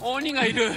鬼がいる。